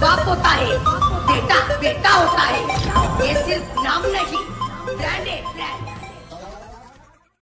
बाप होता है बेटा बेटा होता है। ये सिर्फ़ नाम नहीं ब्रांड है ब्रांड